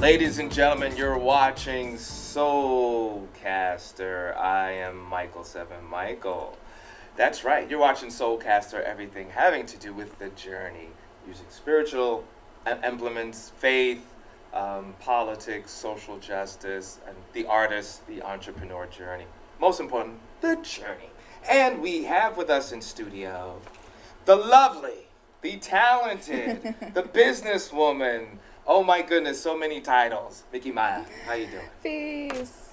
Ladies and gentlemen, you're watching Soulcaster. I am Michael Seven Michael. That's right, you're watching Soulcaster, everything having to do with the journey, using spiritual em- implements, faith, um, politics, social justice, and the artist, the entrepreneur journey. Most important, the journey. And we have with us in studio the lovely, the talented, the businesswoman. Oh my goodness, so many titles. Mikki Ma'at, how you doing? Peace.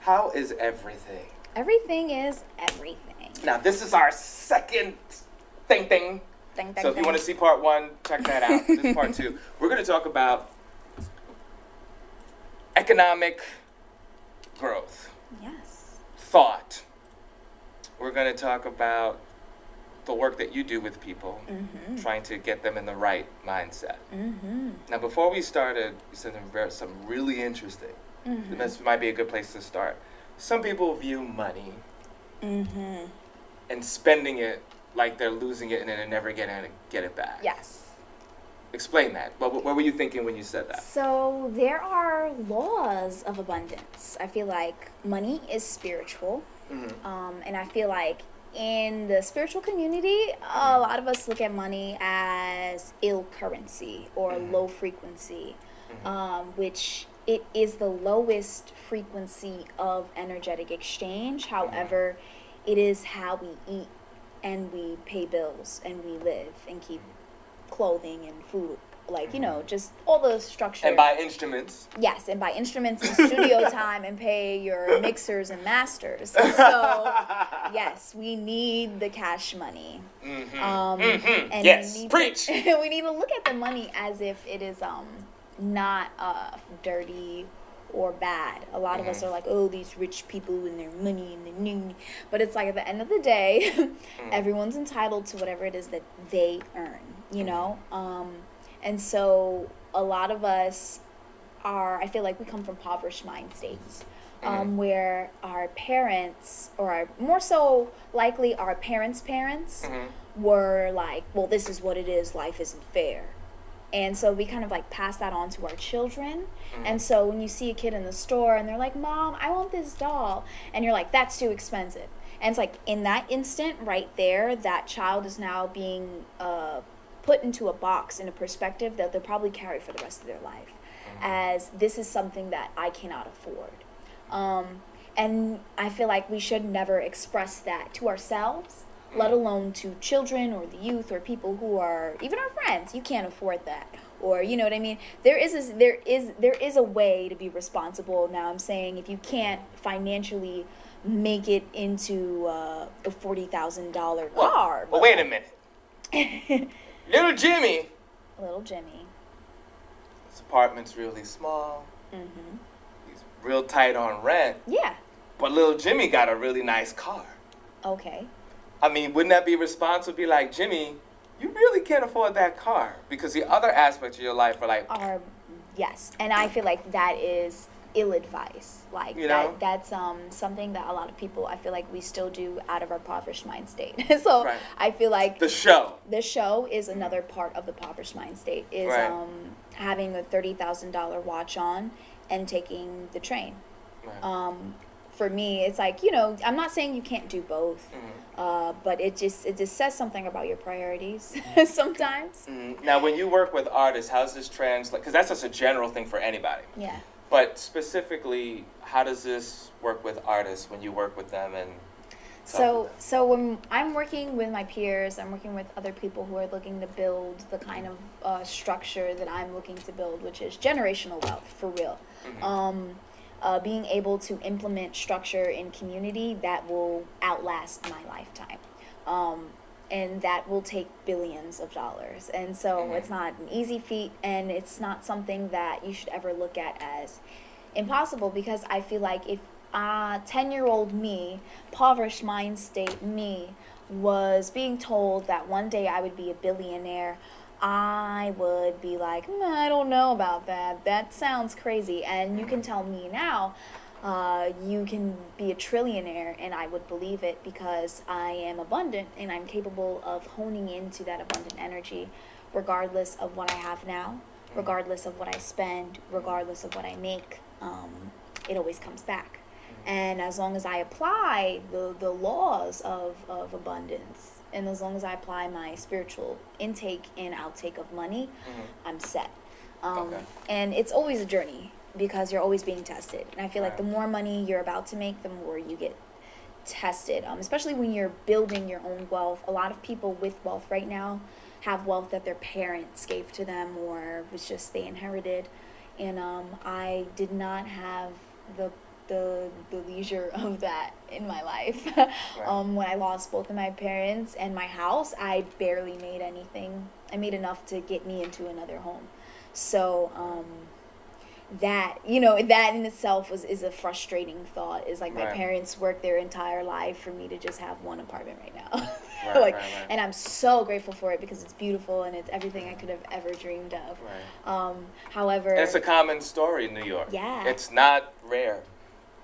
How is everything? Everything is everything. Now this is our second thing thing. Ding, ding, So if you ding. want to see part one, check that out. this is part two. We're going to talk about economic growth, Yes. thought. We're going to talk about the work that you do with people, Mm-hmm. trying to get them in the right mindset. Mm-hmm. Now, before we started, you said something really interesting. Mm-hmm. This might be a good place to start. Some people view money Mm-hmm. and spending it like they're losing it and then they're never getting to get it back. Yes. Explain that. What, what were you thinking when you said that? So there are laws of abundance. I feel like money is spiritual. Mhm. Um, and I feel like in the spiritual community, a lot of us look at money as ill currency or Mhm. low frequency, Mhm. um, which it is the lowest frequency of energetic exchange. However, it is how we eat and we pay bills and we live and keep clothing and food. Like, you know, just all the structure. And buy instruments. Yes, and buy instruments and studio time and pay your mixers and masters. So, yes, we need the cash money. Mhm. Um, Mhm. and Yes, we need preach. To, we need to look at the money as if it is um not uh dirty or bad. A lot of us Mhm. are like, oh, these rich people and their money and the new, but it's like at the end of the day, Mm. everyone's entitled to whatever it is that they earn. You Mhm. know, um, and so a lot of us are. I feel like we come from impoverished mind states um, Mhm. where our parents, or our, more so likely our parents' parents, Mhm. were like, well, this is what it is, life isn't fair. And so we kind of like pass that on to our children. Mhm. And so when you see a kid in the store and they're like, Mom, I want this doll. And you're like, that's too expensive. And it's like in that instant right there, that child is now being uh, put into a box in a perspective that they'll probably carry for the rest of their life as this is something that I cannot afford. Um, and I feel like we should never express that to ourselves, let alone to children or the youth or people who are even our friends. You can't afford that, or you know what I mean. There is a, there is there is a way to be responsible. Now I'm saying if you can't financially make it into uh, a forty thousand dollar Well, car, Well, wait a minute. Little Jimmy. little Jimmy. His apartment's really small. Mm-hmm. He's real tight on rent. Yeah. But little Jimmy got a really nice car. Okay. I mean, wouldn't that be responsible? Be like, Jimmy, you really can't afford that car because the other aspects of your life are like, are yes and i feel like that is ill advice like You that know? that's um something that a lot of people i feel like we still do out of our impoverished mind state so Right. i feel like the show. the show is another part of the impoverished mind state is Right. um having a $30000 watch on and taking the train Right. um for me it's like you know i'm not saying you can't do both Mhm. uh, but it just it just says something about your priorities sometimes Mhm. Now, when you work with artists, how's this translate? Because that's just a general thing for anybody. yeah But specifically, how does this work with artists when you work with them and So, so when I'm working with my peers, I'm working with other people who are looking to build the kind of uh, structure that I'm looking to build, which is generational wealth for real. Mhm. Um, uh, being able to implement structure in community that will outlast my lifetime. Um, and that will take billions of dollars. And so Mhm. it's not an easy feat, and it's not something that you should ever look at as impossible because I feel like if uh, 10 year old me, impoverished mind state me, was being told that one day I would be a billionaire, I would be like, "Mm, I don't know about that. That sounds crazy. And you can tell me now, uh, you can be a trillionaire, and I would believe it because I am abundant and I'm capable of honing into that abundant energy, regardless of what I have now. regardless of what I spend, regardless of what I make, um, it always comes back. And as long as I apply the, the laws of, of abundance, and as long as I apply my spiritual intake and outtake of money, I'm set. Um, Okay. And it's always a journey because you're always being tested. And I feel like the more money you're about to make, the more you get tested. Um, especially when you're building your own wealth. A lot of people with wealth right now have wealth that their parents gave to them or was just they inherited. And um, I did not have the the the leisure of that in my life. um, when I lost both of my parents and my house, I barely made anything. I made enough to get me into another home. So um, that you know that in itself was is a frustrating thought. Is like my parents worked their entire life for me to just have one apartment right now. Right, like, right, right. and I'm so grateful for it because it's beautiful and it's everything I could have ever dreamed of. Right. Um, however, And it's a common story in New York. Yeah. It's not rare.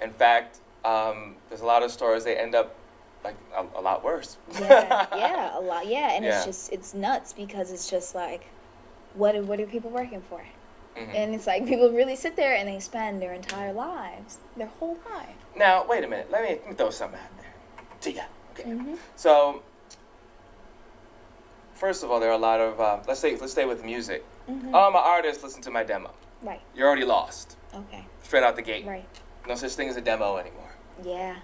In fact, um, there's a lot of stories they end up like a, a lot worse. yeah, yeah, a lot, yeah, and Yeah. it's just it's nuts because it's just like, what what are people working for? Mhm. And it's like people really sit there and they spend their entire lives, their whole life. Now, wait a minute. Let me, let me throw something out there to you. Okay. Mhm. So, first of all, there are a lot of uh, let's say let's stay with music. Mhm. Oh, I'm an artist. Listen to my demo. Right. You're already lost. Okay. Straight out the gate. Right. No such thing as a demo anymore. Yeah.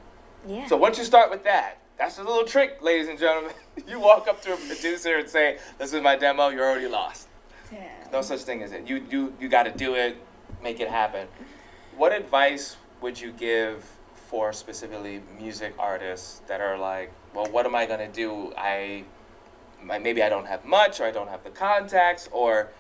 Yeah. So once you start with that, that's a little trick, ladies and gentlemen. you walk up to a producer and say, "This is my demo." You're already lost. No such thing as it. You you you got to do it, make it happen. What advice would you give for specifically music artists that are like, well, what am I gonna do? I maybe I don't have much, or I don't have the contacts, or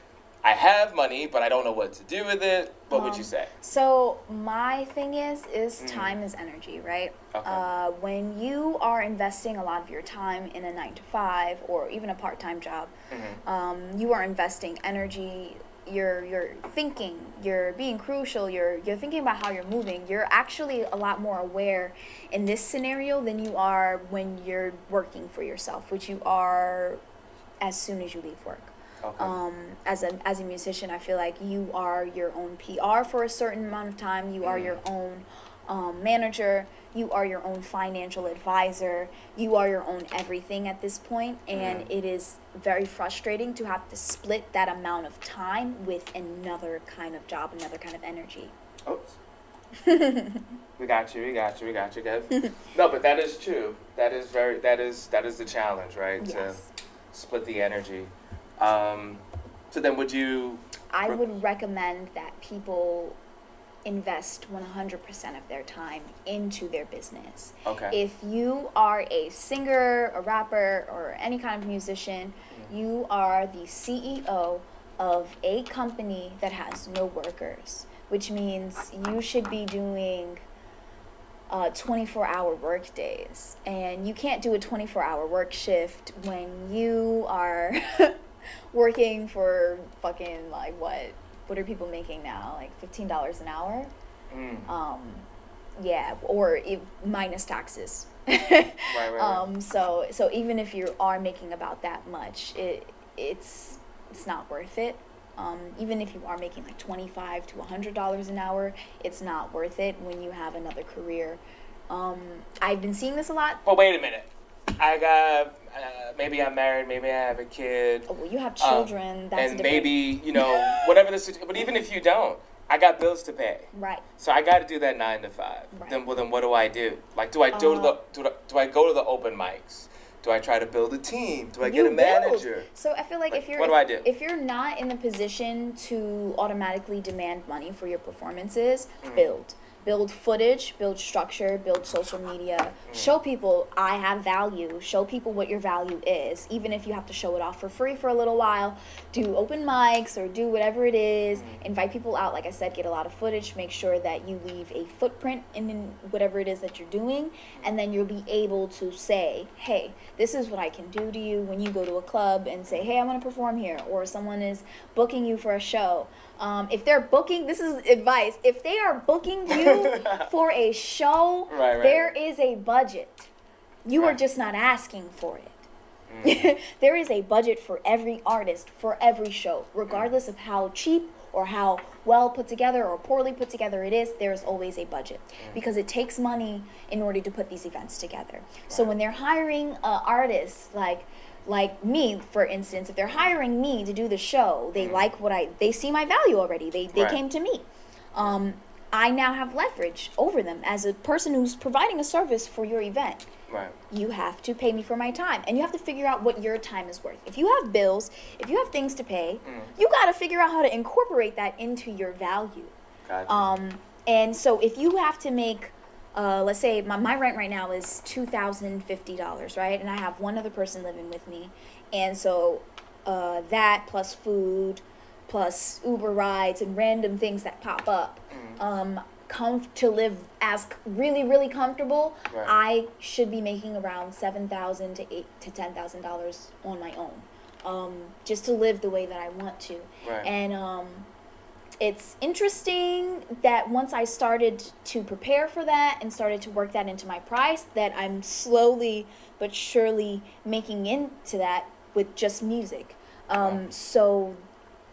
I have money, but I don't know what to do with it. What would you Um, say? So my thing is, is Mm. time is energy, right? Okay. Uh, when you are investing a lot of your time in a nine to five or even a part-time job, Mhm. um, you are investing energy. You're you're thinking. You're being crucial. You're you're thinking about how you're moving. You're actually a lot more aware in this scenario than you are when you're working for yourself, which you are as soon as you leave work Okay. um, as a as a musician, I feel like you are your own PR for a certain amount of time. You are Mm. your own um, manager. You are your own financial advisor. You are your own everything at this point, and Mm. it is very frustrating to have to split that amount of time with another kind of job, another kind of energy. Oops. we got you. We got you. We got you, Kev. no, but that is true. That is very. That is that is the challenge, right? Yes. To split the energy. Um, so then, would you? I Re- would recommend that people invest 100% of their time into their business. Okay. If you are a singer, a rapper, or any kind of musician, you are the CEO of a company that has no workers, which means you should be doing uh, 24 hour work days. And you can't do a 24 hour work shift when you are working for fucking like what? What are people making now? Like $15 an hour? Mm. um yeah or if, minus taxes right, right. um so so even if you are making about that much it it's it's not worth it um even if you are making like 25 to 100 dollars an hour it's not worth it when you have another career um i've been seeing this a lot But wait a minute. I got uh, maybe I'm married. Maybe I have a kid. oh, well you have um, children that's a and different- maybe you know whatever the situation. But even if you don't, I got bills to pay. right So I got to do that nine to five. Right. Then, well, then what do I do? Like, do I go to the Uh, do, I- do I go to the open mics? Do I try to build a team? Do I get a manager? build. So I feel like, Like, if you're what do I do? if you're not in the position to automatically demand money for your performances, Mm. build. Build footage, build structure, build social media. Mm. Show people I have value. Show people what your value is, even if you have to show it off for free for a little while. Do open mics or do whatever it is. Mm. Invite people out. Like I said, get a lot of footage. Make sure that you leave a footprint in, in whatever it is that you're doing, and then you'll be able to say, "Hey, this is what I can do to you." When you go to a club and say, "Hey, I want to perform here," or someone is booking you for a show. Um, if they're booking, this is advice. If they are booking you for a show, Right, right, there right. is a budget. You are just not asking for it. there is a budget for every artist for every show, regardless of how cheap or how well put together or poorly put together it is, there's always a budget because it takes money in order to put these events together. So when they're hiring uh, artists like like me for instance if they're hiring me to do the show they like what i they see my value already. They, they Right. came to me. Um, i now have leverage over them. As a person who's providing a service for your event Right. you have to pay me for my time. And you have to figure out what your time is worth. If you have bills if you have things to pay you got to figure out how to incorporate that into your value. Gotcha. um, and so if you have to make uh, let's say my, my rent right now is $2050 right and i have one other person living with me and so uh, that plus food plus uber rides and random things that pop up um, come to live as really really comfortable Right. i should be making around 7000 to 8 to $10000 on my own um, just to live the way that i want to Right. and um, it's interesting that once I started to prepare for that and started to work that into my price, that I'm slowly but surely making into that with just music. Um, so,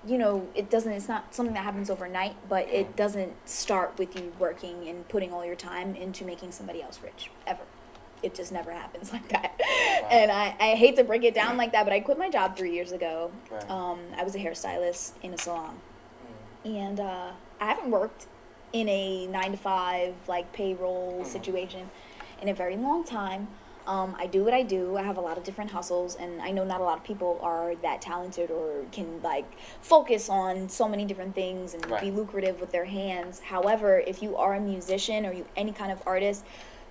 you know, it doesn't, it's not something that happens overnight, but it doesn't start with you working and putting all your time into making somebody else rich, ever. It just never happens like that. And I, I hate to break it down like that, but I quit my job three years ago. Right. Um, I was a hairstylist in a salon. And uh, I haven't worked in a nine to five like payroll situation in a very long time. Um, I do what I do. I have a lot of different hustles, and I know not a lot of people are that talented or can like focus on so many different things and Right. be lucrative with their hands. However, if you are a musician or you any kind of artist,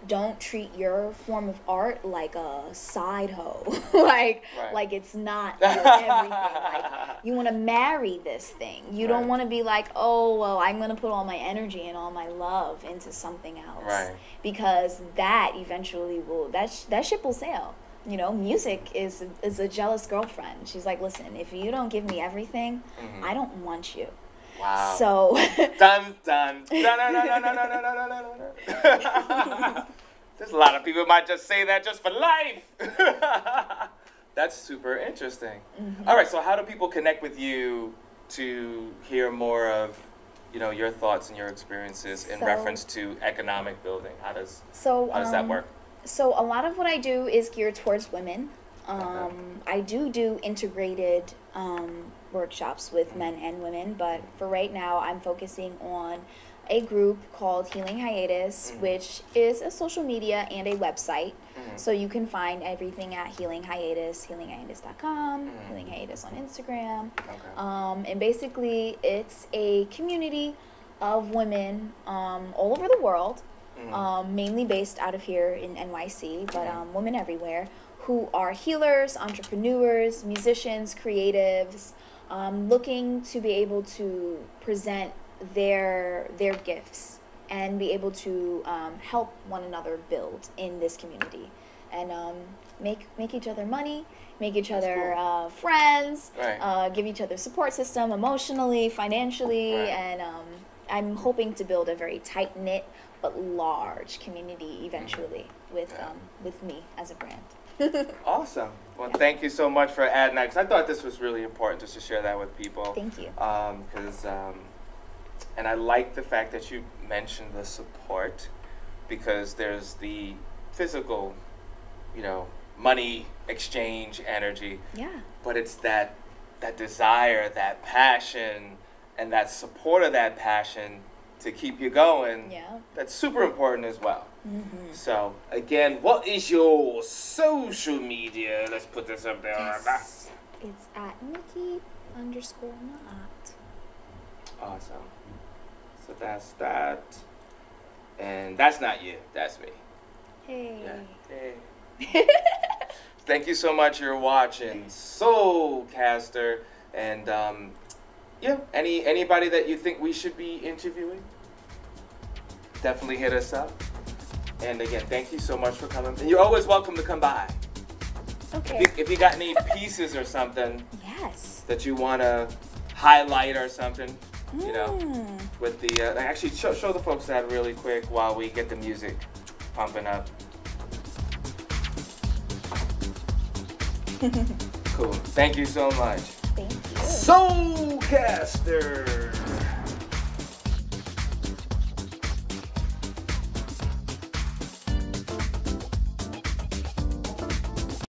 don't treat your form of art like a side hoe. like Right. like it's not your everything. Like you want to marry this thing. You don't want to be like, oh well, I'm gonna put all my energy and all my love into something else, Right. Because that eventually will that sh- that ship will sail. You know, music is is a jealous girlfriend. She's like, listen, if you don't give me everything, Mhm. I don't want you. Wow. So dun dun dun dun dun dun dun dun dun dun. There's a lot of people might just say that just for life. That's super interesting. Mm-hmm. All right, so how do people connect with you to hear more of, you know, your thoughts and your experiences in So- reference to economic building? How does so how does that um, work? So a lot of what I do is geared towards women. Um, I do do integrated um, workshops with men and women, but for right now, I'm focusing on a group called Healing Hiatus, Mhm. which is a social media and a website. Mhm. So you can find everything at Healing Hiatus, healinghiatus.com, Mhm. Healing Hiatus on Instagram. Okay. Um, and basically, it's a community of women um, all over the world, Mhm. um, mainly based out of here in NYC, but Mhm. um, women everywhere who are healers, entrepreneurs, musicians, creatives, um, looking to be able to present their their gifts and be able to um, help one another build in this community and um, make make each other money, make each That's other cool. uh, friends, Right. uh, give each other support system emotionally, financially, Right. and um, I'm hoping to build a very tight knit but large community eventually with Yeah. um, with me as a brand. Awesome. Well, thank you so much for adding that because I thought this was really important just to share that with people. Thank you. Because, um, and I like the fact that you mentioned the support because there's the physical, you know, money exchange energy, Yeah. but it's that that desire, that passion, and that support of that passion to keep you going. Yeah. That's super important as well. Mm-hmm. So again, what is your social media? Let's put this up there. Yes. It's at Mikki underscore not. Awesome. So that's that. And that's not you. That's me. Hey. Yeah. Hey. Thank you so much. You're watching Soulcaster, and um, yeah, any anybody that you think we should be interviewing, definitely hit us up. And again, thank you so much for coming. And you're always welcome to come by. Okay. If you, if you got any pieces or something Yes. that you want to highlight or something, you know, Mm. with the uh, actually show, show the folks that really quick while we get the music pumping up. cool. Thank you so much. Thank you. Soulcaster.